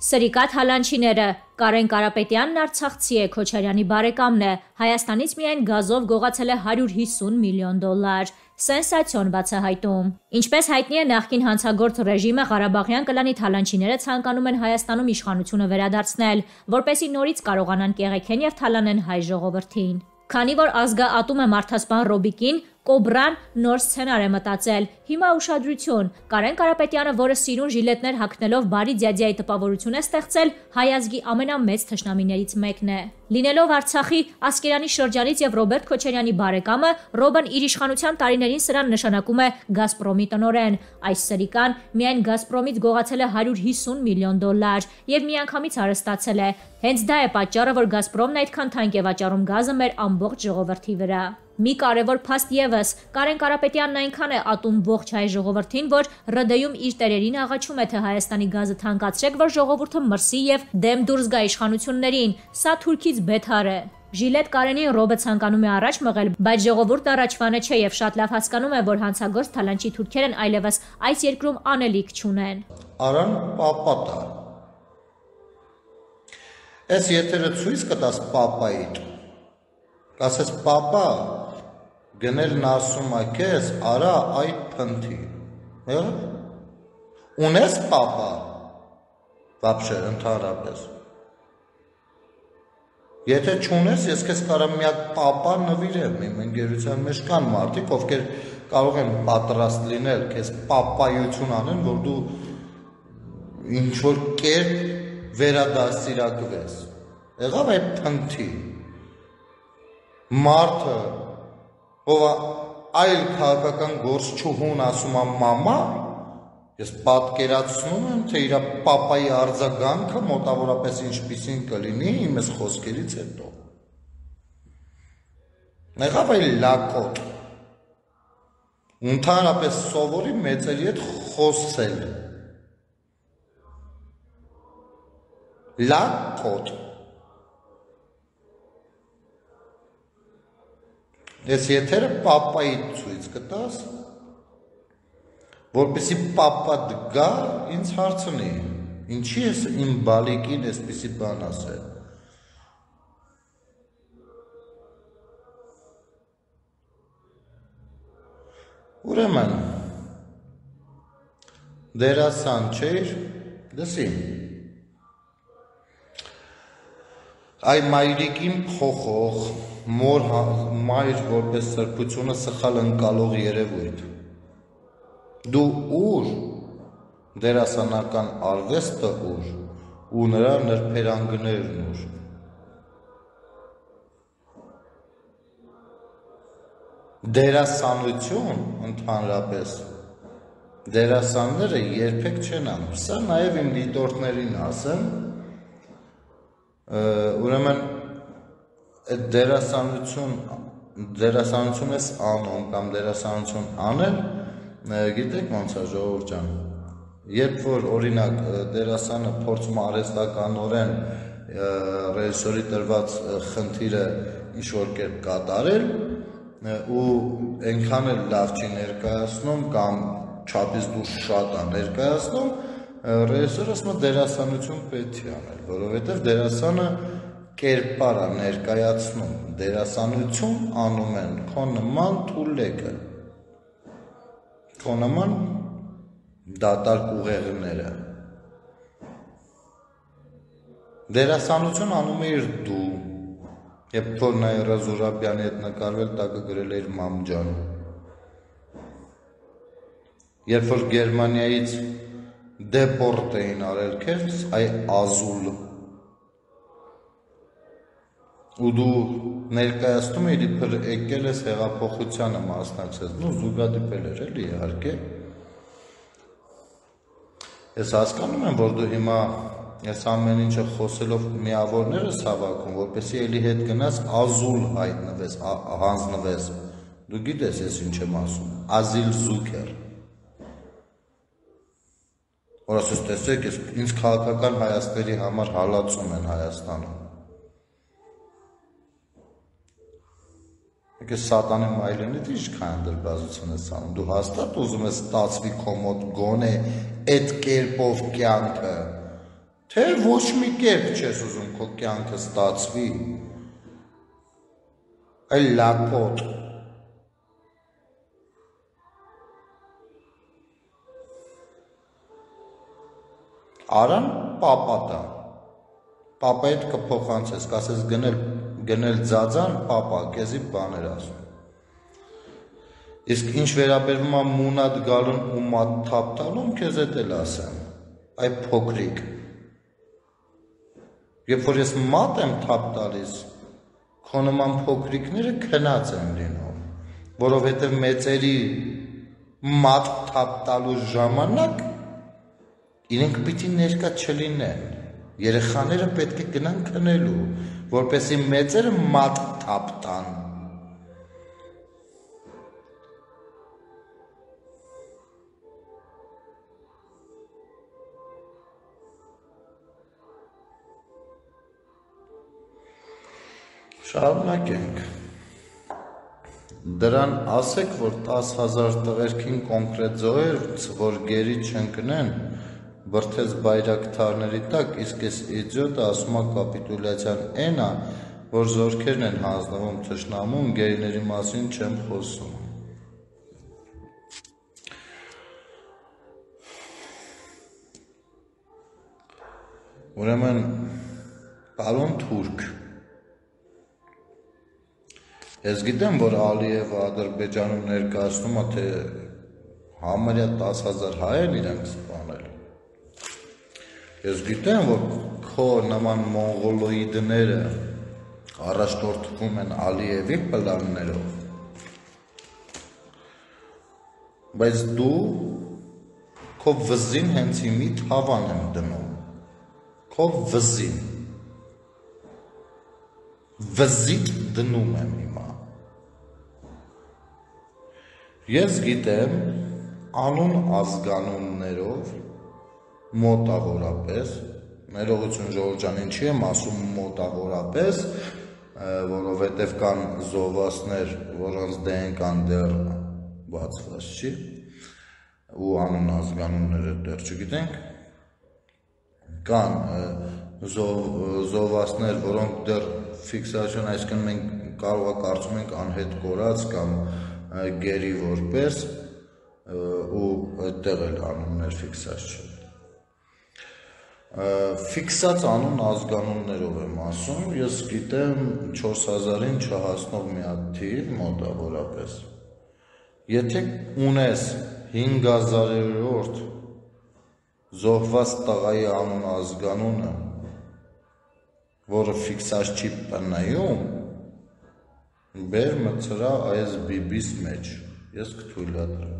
Սրիկատ հալանչիները. Կարեն Կարապետյանն Արցախցի է, Քոչարյանի բարեկամն է։ Հայաստանից միայն գազով գողացել է 150 միլիոն դոլար։ Սենսացիոն բացահայտում։ Ինչպես հայտնի է, նախկին հանցագործ ռեժիմը Ղարաբաղյան կլանի թալանչիները ցանկանում են Հայաստանում իշխանությունը վերադարձնել, որպեսի նորից կարողանան կեղեքեն եւ թալանեն հայ ժողովրդին։ Քանի որ ազգաատում է մարդասպան Ռոբիկին, Կոբրան նոր սցենար է մտածել։ Հիմա ուշադրություն։ Կարեն Կարապետյանը, որը սիրուն ժիլետներ հագնելով բարի ձյաձյայի տպավորություն է ստեղծել, հայազգի ամենամեծ թշնամիներից մեկն է։ Լինելով Արցախի Ասկերանի շրջանից եւ Ռոբերտ Քոչարյանի բարեկամը, Ռոբն իր իշխանության տարիներին սրան նշանակում է Գազպրոմի տնորեն։ Այս սրիկան միայն Գազպրոմից գողացել է 150 միլիոն դոլար եւ միանգամից հարստացել է։ Հենց դա է պատճառը, որ Գազպրոմն այդքան թանկ է վաճառում գազը մեր ամբողջ ժողովրդի վրա։ Մի կարևոր փաստ եւս. Կարեն Կարապետյանն այնքան է ատում ողջ հայ ժողովրդին, որ ՌԴ-ում իր տերերին աղաչում է թե Հայաստանի գազը թանկացրեք, որ ժողովուրդը մրսի եւ դեմ դուրս գա իշխանություններին։ Սա թուրքից բեթար է։ Ժիլետ Կարենին Ռոբը ցանկանում է առաջ մղել, բայց ժողովուրդը առաջվանը չէ եւ շատ լավ հասկանում է, որ հանցագործ թալանչի թուրքերն այլևս այս երկրում անելիք չունեն։ Արան պապատա։ Այս եթերը ցույց կտաս պապայիդ։ Կասես պապա, գնելն ասում է քեզ, արա այդ փնթի։ Հա՞։ Ունես papa։ Вообще ընդհանրապես։ Եթե չունես, ես քեզ կարամ մի հատ papa նվիրեմ, իմ ընկերության մեջ կան մարդիկ, ովքեր կարող են պատրաստ լինել քեզ papa-յություն անեն, որ դու ինչ որ կերպ վերադասիրակվես։ Եղավ այդ փնթի։ Մարդը ով այլ քաղաքական գործչուհուն ասում է մամա, ես պատկերացնում եմ, թե իր papayi արձագանքը մոտավորապես ինչպիսին կլինի իմ այս խոսքերից հետո։ Եղավ այլ լակոտ։ Ընդհանրապես սովորի մեծերի հետ խոսել։ Լակոտ Ես եթերը պապայի ցույց կտաս, որպեսի պապա դգա ինձ հարցնի, ինչի ես իմ բալիկին այսպիսի բան ասել։ Ուրեմն դերասան չէր, լսի։ Այ մայրիկին փոխող մոր հա, մայր որպես սրբությունը սխալ ընկալող երևույթ։ Դու ուր դերասանական արվեստը ուր ու նրա նրբերանգներն ուր։ Դերասանություն ընդհանրապես դերասանները երբեք չեն անում։ Սա նաև իմ դիտորդներին ասեմ, ուրեմն այդ դերասանություն դերասանություն ես անում կամ դերասանություն անել գիտեք ոնց է ժողովուրդ ջան երբ որ օրինակ դերասանը փորձում արհեստականորեն ռեժիսորի տրված խնդիրը ինչ որ կերպ կատարել ու այնքան էլ լավ չի ներկայացնում կամ չափից դուրս շատ է ներկայացնում ռեժիսորը ասում է դերասանություն պետք է անել որովհետև դերասանը կերպար է ներկայացնում, դերասանություն անում են քո նման թուլեկը, քո նման դատարկ ուղեղները։ Դերասանություն անում էիր դու, երբ որ Նաիրա Զուրաբյանի հետ նկարվել տակը գրել էիր մամջան։ Երբ որ Գերմանիայից դեպորտ էին արել քեզ, այ ազուլ ու դու ներկայացնում ես իբր եկել ես հեղափոխությանը մասնակցես, նո զուգադիպել էր էլի իհարկե։ Ես հասկանում եմ, որ դու հիմա ես ամեն ինչը խոսելով միավորները հավաքում, որպեսզի էլի հետ գնաս ազուլ հայտնվես, հանձնվես։ Դու գիտես ես ինչ եմ ասում։ Ազիլ Զուկեր։ Որ ասես տեսեք, ես ինձ քաղաքական հայաստերի համար հալածում են Հայաստանում Եկե սատանի մայլենից ինչքան դրբազություն ես անում։ Դու հաստատ ուզում ես ստացվի քո մոտ գոնե այդ կերպով կյանքը, Թե ոչ մի կերպ չես ուզում քո կյանքը ստացվի։ Այլ լակոտ Արան պապատա։ Պապա հետ կփոխանցես, կասես գնել գնել ձածան, պապա, քեզի բաներ ասում։ Իսկ ինչ վերաբերվում է մունատ գալուն ու մատ թափ տալուն, քեզ էդ էլ ասեմ։ Այ փոքրիկ։ Երբ որ ես մատ եմ թափ տալիս, քո նման փոքրիկները քնած են լինում, որովհետև մեծերի մատ թափ տալու ժամանակ իրենք պիտի ներկա չլինեն։ Երեխաները պետք է գնան քնելու, որպեսի մեծերը մատ թափ տան։ Շարունակենք։ Դրան ասեք, որ 10000 տղերքին կոնկրետ զոհեր, որ գերի չընկնեն, բրդեց բայրակթարների տակ, իսկ էս իձյոտը ասում է կապիտուլյացիան էն ա, որ զորքերն են հանձնվում թշնամուն, գերիների մասին չեմ խոսում։ Ուրեմն պարոն Թուրք Ես գիտեմ, որ Ալիևը Ադրբեջանում ներկայացնում է, թե համարյա 10000 հայեր իրենք սպանել Ես գիտեմ, որ քո նման մոնղոլոիդները առաջնորդվում են Ալիևի պլաններով։ Բայց դու քո վզին հենց իմի թավան եմ դնում։ Քո վզին։ Վզիտ դնում եմ հիմա։ Ես գիտեմ անուն ազգանուններով մոտավորապես ներողություն ժողովուրդ ջան, ինչի եմ ասում մոտավորապես, որովհետև կան զովասներ, որոնց դեն դեռ բացված չի, ու անուն ազգանունները դեռ չգիտենք, կան զովասներ, որոնք դեռ ֆիքսացիոն, այսինքն մենք կարող է կարծում ենք անհետ կորած կամ գերի որպես ու այդտեղ էլ անուններ ֆիքսած չեն ֆիքսած անուն ազգանուններով եմ ասում, ես գիտեմ 4000-ին չհասնող մի հատ թիվ մոտավորապես։ Եթե ունես 5000-րդ զոհված տղայի անուն ազգանունը, որը ֆիքսած չի պնայում, բեր մցրա այս բիբիս մեջ, ես կթույլատրեմ։